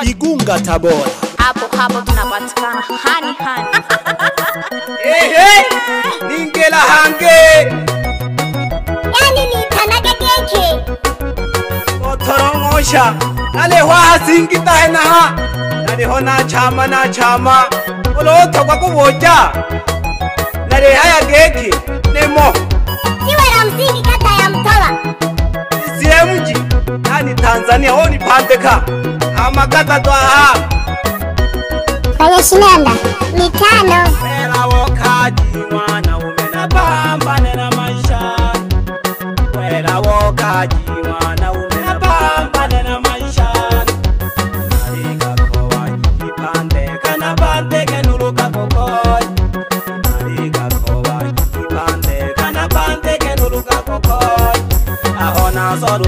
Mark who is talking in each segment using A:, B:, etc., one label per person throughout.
A: Record Igunga, Tabora. Hapo hapo tunapatikana hani hani. hey, hey, ninge la hange yani ni nitanaga gege otorongosha naleho ahasingitahe naha nariho nachama nachama olotogwa kuboja nareha ya gege nemo ni Tanzania, wao ni Pandeka amakata twaha kayeshinenda mitano mera wokaji mwana umena bamba nena maisha mera wokaji mwana umena bamba nena maisha marika kwa wajibi Pandeka na Pandeka nuluka kokoi marika kwa wajibi Pandeka na Pandeka nuluka kokoi Ahona nazo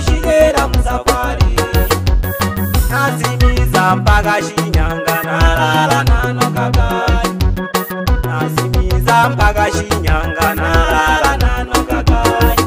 A: zvinera kusakwari nasimiza mbaka chinyanga nalala nanokakai nasimiza mbaka chinyanga nalala nanokakai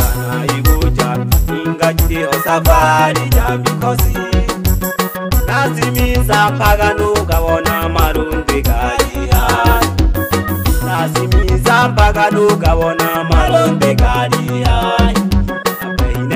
A: akanaikuja inga chiteho safari jamikosi nasimiza mbaka nokaona marunde kaiha nasimiza mbaka nokaona marunde kaiha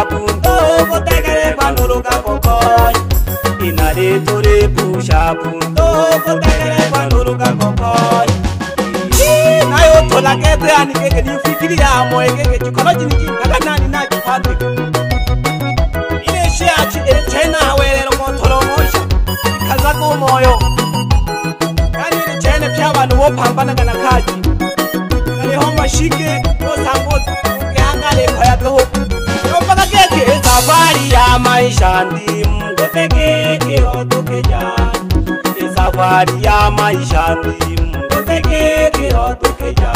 A: puxa-bundo Vou ter garepa no lugar cocói E na letore puxa-bundo Vou ter garepa no lugar cocói na eu tô na quebra Ninguém quer nem ficar de amor Ninguém quer te colar de ninguém Cada nani na de fábrica e Pambana na casa, ele é uma chique, moça, moça, que é a galera, olha a dor safari ya maisha ndimukopekeke otokeja safari ya maisha ndimukopekeke otokeja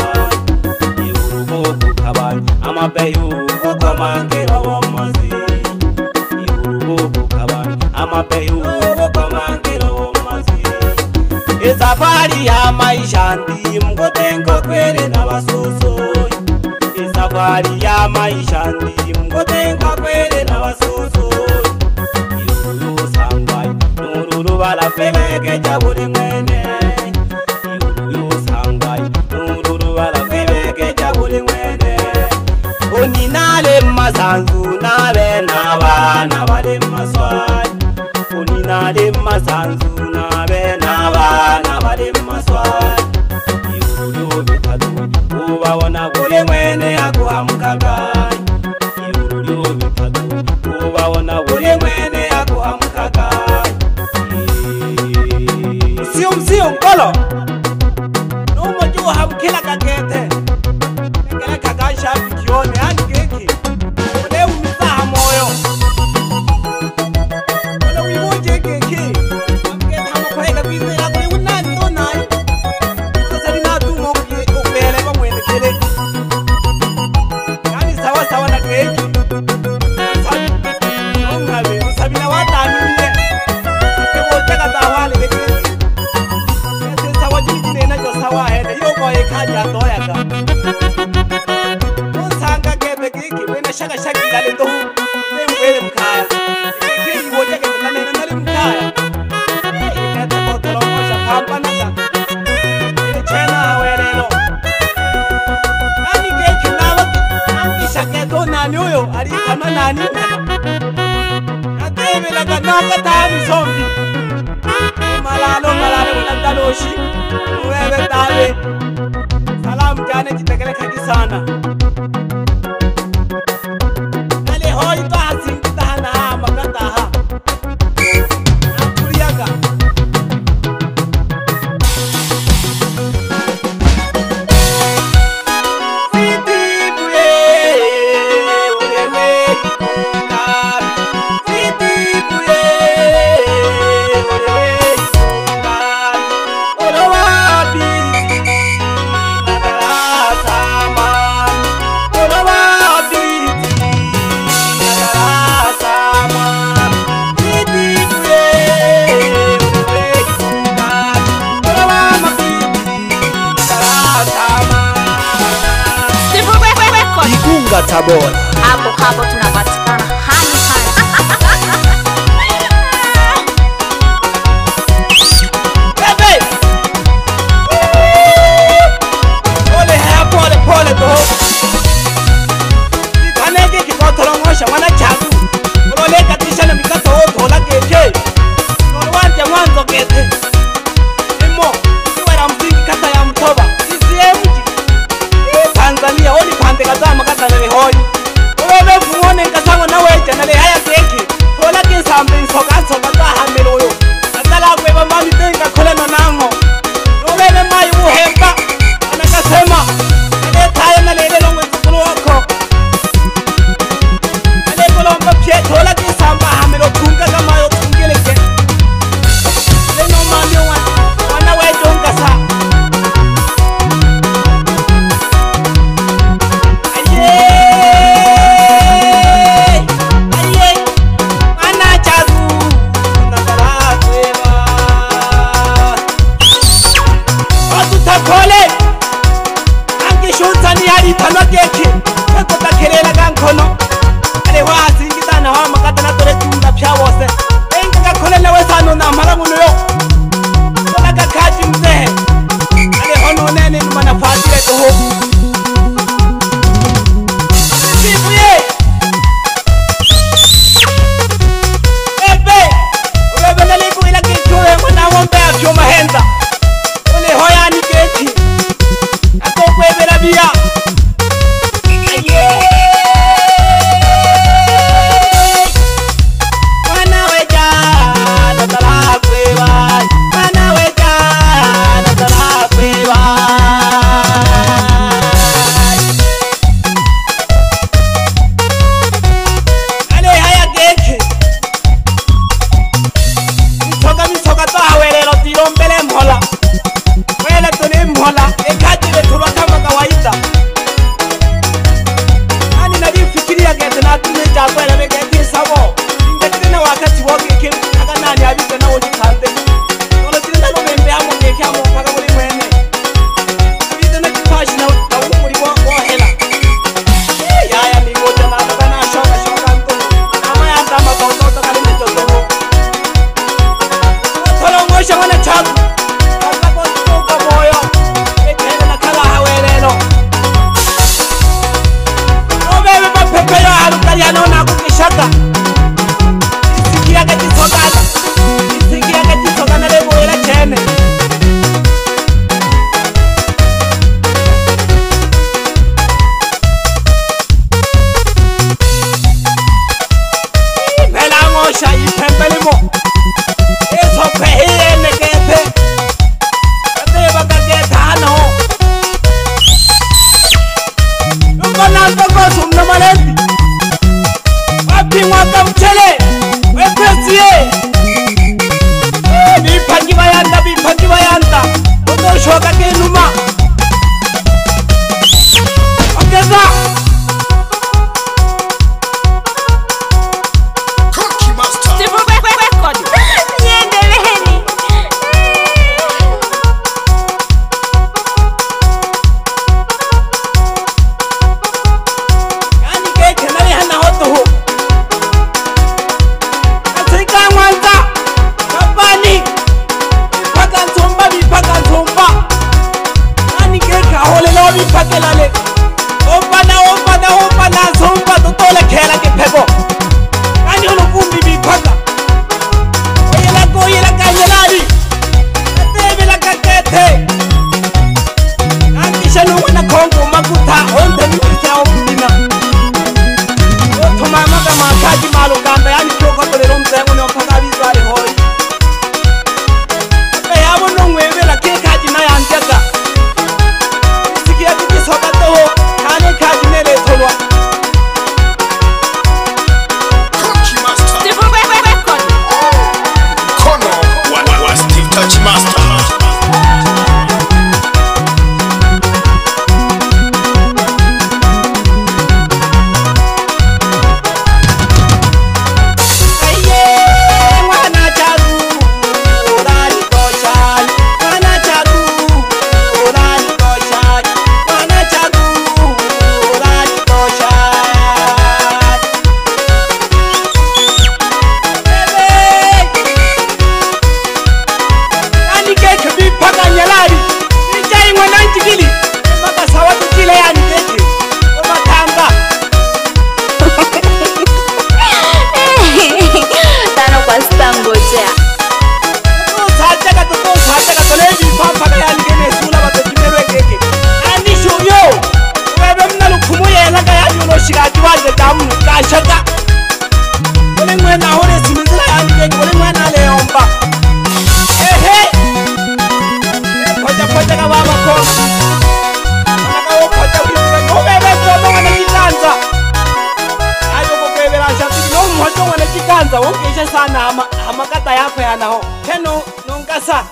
A: safari ya maisha ndi mgotengo kwere na basoso safari ya maisha ndi mgotengo feveke javo rimwene usangwai ururuvala feveke javo rimwene uni nale mazanzu nave na vana vale maswai uni nale mazanzu ndanoshi uvevetale salamu kane chitekele khakisana tunapata bora hapo hapo tunapata on the top. wakho akawophatha kuia nobebekonowanekitanza ayokokebelashati nomhotowanekitanza wongeshesanaama amakata yakho yanaho teno nonkasa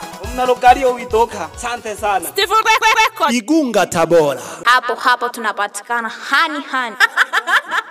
A: ikunga tabora hapo hapo tunapatikana hani hani